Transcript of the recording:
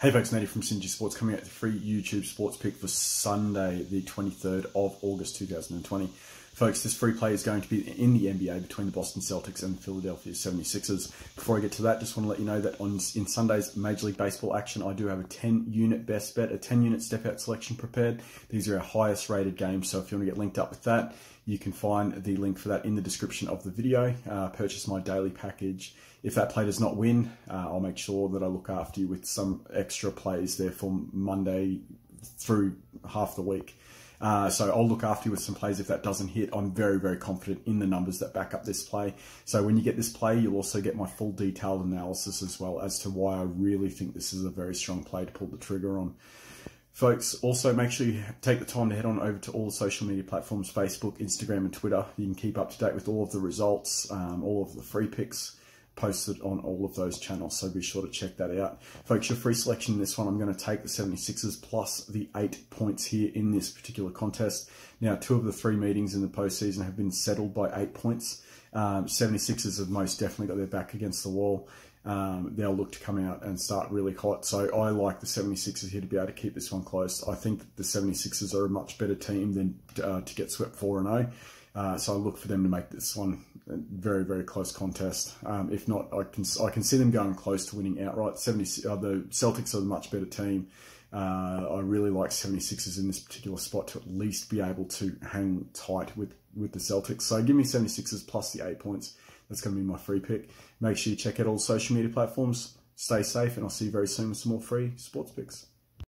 Hey folks, Matty from Synergy Sports coming out with a free YouTube sports pick for Sunday, the 23rd of August 2020. Folks, this free play is going to be in the NBA between the Boston Celtics and the Philadelphia 76ers. Before I get to that, just want to let you know that on in Sunday's Major League Baseball action, I do have a 10 unit best bet, a 10 unit step out selection prepared. These are our highest rated games, so if you want to get linked up with that, you can find the link for that in the description of the video. Uh, purchase my daily package. If that play does not win, uh, I'll make sure that I look after you with some extra plays there for Monday through half the week. Uh, so I'll look after you with some plays if that doesn't hit. I'm very, very confident in the numbers that back up this play. So when you get this play, you'll also get my full detailed analysis as well as to why I really think this is a very strong play to pull the trigger on. Folks, also make sure you take the time to head on over to all the social media platforms, Facebook, Instagram, and Twitter. You can keep up to date with all of the results, um, all of the free picks posted on all of those channels, so be sure to check that out. Folks, your free selection in this one, I'm going to take the 76ers plus the eight points here in this particular contest. Now, two of the three meetings in the postseason have been settled by eight points. Um, 76ers have most definitely got their back against the wall um, they'll look to come out and start really hot. So I like the 76ers here to be able to keep this one close. I think the 76ers are a much better team than uh, to get swept 4 0. Uh, so I look for them to make this one very, very close contest. Um, if not, I can I can see them going close to winning outright. 70, uh, the Celtics are the much better team. Uh, I really like 76ers in this particular spot to at least be able to hang tight with, with the Celtics. So give me 76ers plus the eight points. That's going to be my free pick. Make sure you check out all social media platforms. Stay safe, and I'll see you very soon with some more free sports picks.